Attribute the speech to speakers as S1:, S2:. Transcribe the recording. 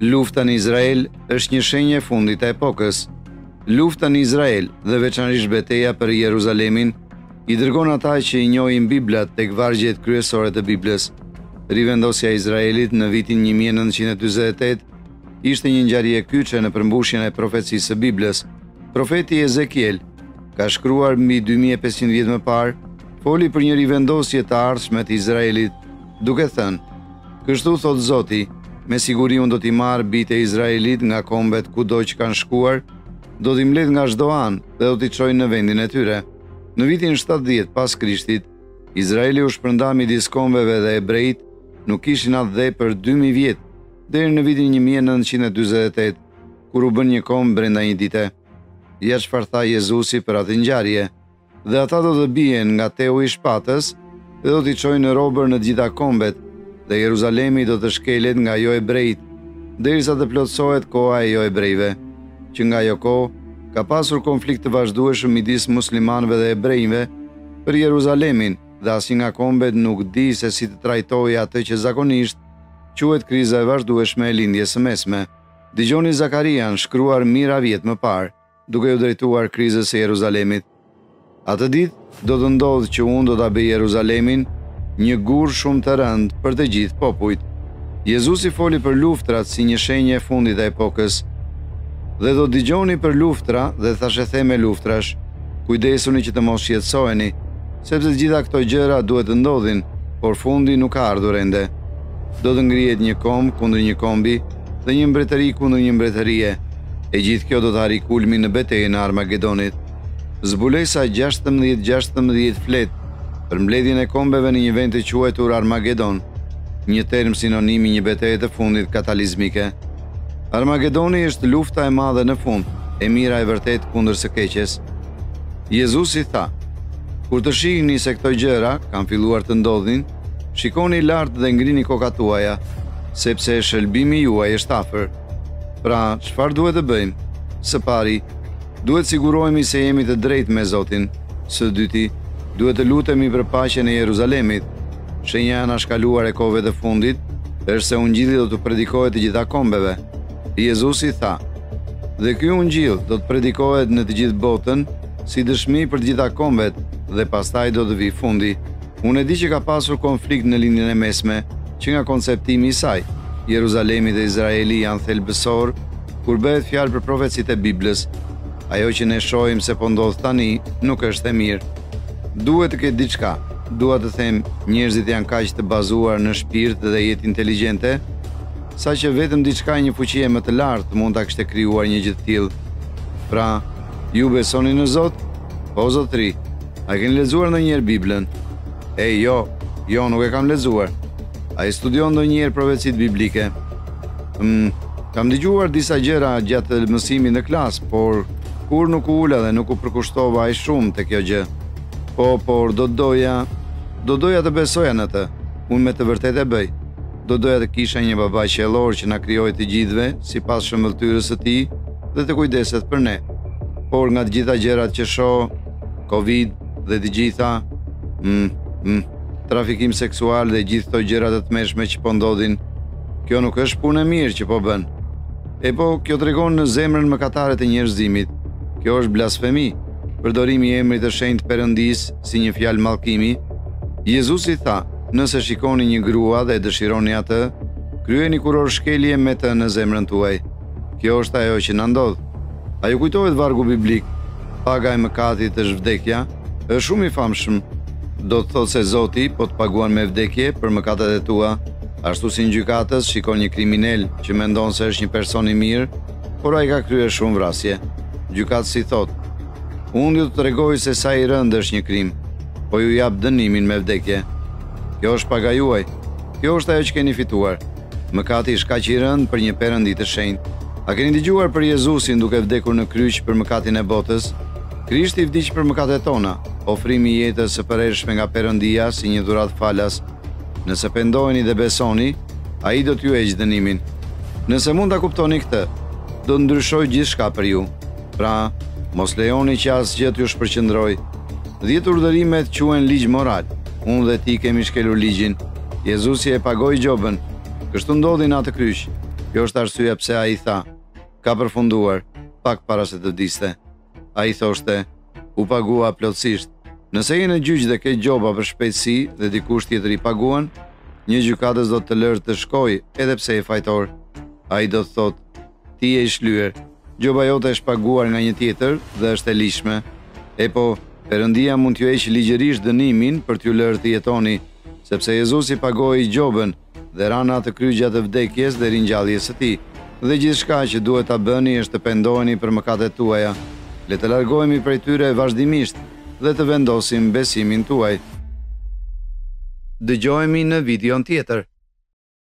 S1: Lufta në Izrael është një shenjë e fundit të epokës. Lufta në Izrael dhe veçanërisht beteja për Jeruzalemin i dërgon ata që i njohin Biblat tek vargjet kryesore të Biblës. Rivendosja e Izraelit në vitin 1948 ishte një ngjarje kyçe në përmbushjen e profecisë së Biblës. Profeti Ezekiel ka shkruar mbi 2500 vjet më parë, foli për një rivendosje të ardhshme të Izraelit, duke thënë: Kështu thotë Zoti, Me siguri unë do t'i marr bijtë e Izraelit nga kombet kudo që kanë shkuar, do t'i mbledh nga çdo anë dhe do t'i çoj në vendin e tyre. Në vitin 70 pas Krishtit, Izraeli u shpërnda midis kombeve dhe hebrenjtë nuk kishin atdhe për 2000 vjet, deri në vitin 1948, kur u bënë një komb brenda një dite. Ja çfarë tha Jezusi për atë ngjarje. Dhe ata do të bien nga tehu i shpatës dhe do t'i çojnë robër në të gjitha kombet, dhe Jeruzalemi do të shkelet nga johebrenjtë, derisa të plotësohet koha e johebrenjve. Që nga ajo kohë, ka pasur konflikt të vazhdueshëm midis muslimanëve dhe hebrenjve për Jeruzalemin dhe asnjë nga kombet nuk di se si ta trajtojë atë që zakonisht quhet kriza e vazhdueshme e Lindjes së Mesme. Dëgjoni Zakarian, shkruar mijëra vjet më parë. duke iu drejtuar krizës së Jeruzalemit. Atë ditë do të ndodhë që unë do ta bëj Jeruzalemin një gur shumë të rëndë për të gjithë popujt. Jezusi foli për luftrat si një shenjë e fundit të epokës. Dhe do të dëgjoni për luftra dhe thashetheme luftrash. Kujdesuni që të mos shqetësoheni, sepse të gjitha këto gjëra duhet të ndodhin, por fundi nuk ka ardhur ende. Do të ngrihet një komb kundër një kombi, dhe një mbretëri kundër një mbretërie, e gjithë kjo do të arrijë kulmin në betejën e Armagedonit. Zbulesa 16:16 flet për mbledhjen e kombeve në një vend të quajtur Armagedon, një term sinonim i një beteje të fundit kataklizmike. Armagedoni është lufta e madhe në fund, e mira e vërtetë kundër së keqes. Jezusi tha, Kur të shihni se këto gjëra kanë filluar të ndodhin, Shikoni lart dhe ngrini kokat tuaja, sepse shëlbimi juaj është afër. Pra, çfarë duhet të bëjmë? Së pari, duhet të sigurohemi se jemi të drejtë me Zotin. Së dyti, duhet të lutemi për paqen e Jeruzalemit. Shenja e anashkaluar e kohëve të fundit është se Ungjilli do t'u predikohet të gjitha kombeve. Jezusi tha, Dhe ky Ungjill do të predikohet në të gjithë botën si dëshmi për të gjitha kombet dhe pastaj do të vijë fundi. Unë e di që ka pasur konflikt në Lindjen e Mesme që nga konceptimi i saj. Jeruzalemi dhe Izraeli janë thelbësorë kur bëhet fjalë për profecitë e Biblës. Ajo që ne shohim se po ndodh tani nuk është e mirë. Duhet të ketë diçka. Dua të them, njerëzit janë kaq të bazuar në shpirt dhe jetë inteligjente, saqë vetëm diçka e një fuqie më të lartë mund ta kishte krijuar një gjë të tillë. Pra, ju besoni në Zot? Po zotëri. A keni lexuar ndonjëherë Biblën? E, jo, jo, nuk e kam lexuar. A i studion ndonjëherë profecitë biblike? Mm, kam dëgjuar disa gjëra gjatë mësimit në klasë, por kurrë nuk u ula dhe nuk u përkushtova aq shumë te kjo gjë. Po, por do doja, do doja të besoja në të, unë me të vërtetë e bëj. Do doja të kisha një baba qiellor që na krijoi të gjithëve sipas shëmbëlltyrës së tij dhe të kujdeset për ne. Por nga të gjitha gjërat që shoh, Covid dhe të gjitha, mm, mm, trafikim seksual dhe gjithë këto gjëra të tmerrshme që po ndodhin. Kjo nuk është punë e mirë që po bën. E po, kjo tregon zemrën mëkatare të njerëzimit. Kjo është blasfemi. Përdorimi i emrit të shenjtë të Perëndisë si një fjalë mallkimi. Jezusi tha, nëse shikoni një grua dhe e dëshironi atë, kryeni kurorëshkelje me të në zemrën tuaj. Kjo është ajo që na ndodh. A ju kujtohet vargu biblik, Paga e mëkatit është vdekja? Është shumë i famshëm. Do të thotë se Zoti po të paguan me vdekje për mëkatet e tua, ashtu si një gjykatës shikon një kriminel që mendon se është një person i mirë, por ai ka kryer shumë vrasje. Gjykatësi thotë, Unë do të tregoj se sa i rëndë është një krim, po ju jap dënimin me vdekje. Kjo është paga juaj. Kjo është ajo që keni fituar. Mëkati është kaq i rëndë për një Perëndi të shenjtë. A keni dëgjuar për Jezusin duke vdekur në kryq për mëkatin e botës? Krishti vdiq për mëkatet tona, ofrimi i jetës së përhershme nga Perëndia si një dhuratë falas. Nëse pendoheni dhe besoni, Ai do t'ju heqë dënimin. Nëse mund ta kuptoni këtë, do të ndryshojë gjithçka për ju. Pra, mos lejoni që asgjë t'ju shpërqendrojë. Dhjetë urdhërimet quhen ligj moral. Unë dhe ti kemi shkelur ligjin. Jezusi e pagoi gjobën. Kështu ndodhi në atë kryq. Kjo është arsyeja pse ai tha, Ka përfunduar, pak para se të vdiste. Ai thoshte, U pagua plotësisht. Nëse je në gjyq dhe ke gjoba për shpejtësi dhe dikush tjetër i paguan, një gjykatës do të të lërë të shkosh edhe pse je fajtor. Ai do të thotë, Ti je i shlyer. Gjoba jote është paguar nga një tjetër dhe është e ligjshme. Epo, Perëndia mund t'ju heqë ligjërisht dënimin për t'ju lërë të jetoni, sepse Jezusi pagoi gjobën dhe ra në atë kryq gjatë vdekjes dhe ringjalljes së tij. Dhe gjithçka që duhet ta bëni është të pendoheni për mëkatet tuaja. Le të largohemi prej tyre vazhdimisht dhe të vendosim besimin tuaj. Dëgjohemi në videon tjetër.